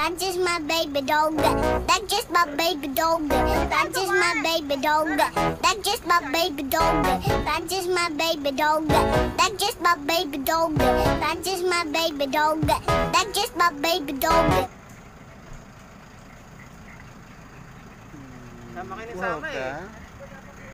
That's just my baby dog. That's just my baby dog. That's just my baby dog. That's just my baby dog. That's just my baby dog. That's just my baby dog. That's just my baby dog. That's just my baby dog. Sama kayo Sama eh.